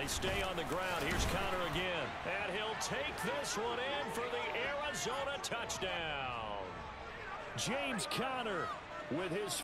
They stay on the ground. Here's Conner again. And he'll take this one in for the Arizona touchdown. James Conner with his